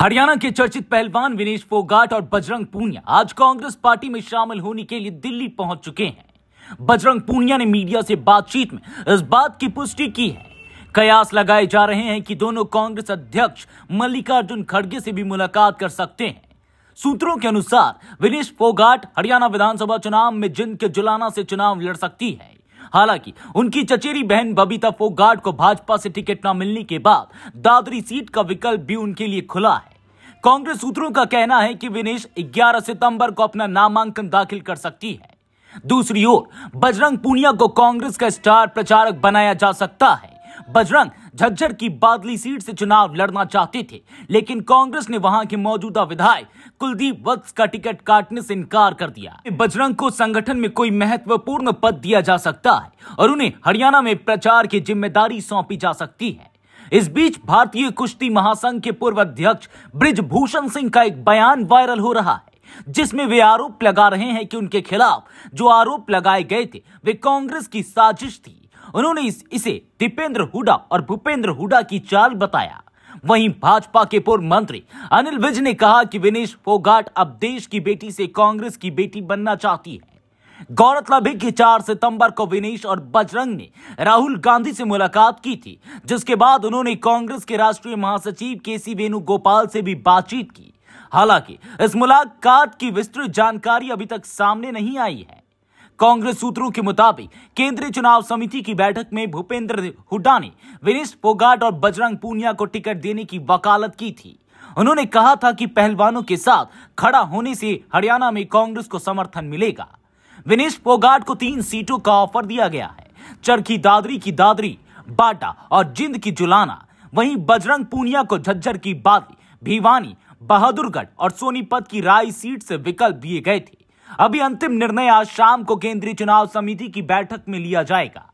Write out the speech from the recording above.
हरियाणा के चर्चित पहलवान विनेश फोगाट और बजरंग पूनिया आज कांग्रेस पार्टी में शामिल होने के लिए दिल्ली पहुँच चुके हैं। बजरंग पूनिया ने मीडिया से बातचीत में इस बात की पुष्टि की है। कयास लगाए जा रहे हैं कि दोनों कांग्रेस अध्यक्ष मल्लिकार्जुन खड़गे से भी मुलाकात कर सकते हैं। सूत्रों के अनुसार, विनेश फोगाट हरियाणा विधानसभा चुनाव में जिंद के जुलाना से चुनाव लड़ सकती है हालाँकि, उनकी चचेरी बहन बबीता फोगाट को भाजपा से टिकट न मिलने के बाद दादरी सीट का विकल्प भी उनके लिए खुला है। कांग्रेस सूत्रों का कहना है कि विनेश 11 सितंबर को अपना नामांकन दाखिल कर सकती है। दूसरी ओर, बजरंग पूनिया को कांग्रेस का स्टार प्रचारक बनाया जा सकता है। बजरंग झज्जर की बादली सीट से चुनाव लड़ना चाहते थे, लेकिन कांग्रेस ने वहाँ के मौजूदा विधायक कुलदीप वत्स का टिकट काटने से इनकार कर दिया। बजरंग को संगठन में कोई महत्वपूर्ण पद दिया जा सकता है और उन्हें हरियाणा में प्रचार की ज़िम्मेदारी सौंपी जा सकती है। इस बीच भारतीय कुश्ती महासंघ के पूर्व अध्यक्ष ब्रिजभूषण सिंह का एक बयान वायरल हो रहा है, जिसमें वे आरोप लगा रहे हैं कि उनके खिलाफ जो आरोप लगाए गए थे, वे कांग्रेस की साजिश थी। उन्होंने इस, इसे दीपेंद्र हुडा और भूपेंद्र हुडा की चाल बताया। वहीं भाजपा के पूर्व मंत्री अनिल विज ने कहा कि विनेश फोगाट अब देश की बेटी से कांग्रेस की बेटी बनना चाहती है। गौरतलब है कि 4 सितंबर को विनेश और बजरंग ने राहुल गांधी से मुलाकात की थी जिसके बाद उन्होंने कांग्रेस के राष्ट्रीय महासचिव के सी वेणुगोपाल से भी बातचीत की। हालाँकि इस मुलाकात की विस्तृत जानकारी अभी तक सामने नहीं आई है। कांग्रेस सूत्रों के मुताबिक केंद्रीय चुनाव समिति की बैठक में भूपेंद्र हुड्डा ने विनेश फोगाट और बजरंग पूनिया को टिकट देने की वकालत की थी। उन्होंने कहा था कि पहलवानों के साथ खड़ा होने से हरियाणा में कांग्रेस को समर्थन मिलेगा। विनेश फोगाट को तीन सीटों का ऑफ़र दिया गया है। चरखी दादरी की दादरी, बाटा और जिंद की जुलाना, वहीं बजरंग पूनिया को झज्जर की बादी, भिवानी, बहादुरगढ़ और सोनीपत की राय सीट से विकल्प दिए गए थे। अभी अंतिम निर्णय आज शाम को केंद्रीय चुनाव समिति की बैठक में लिया जाएगा।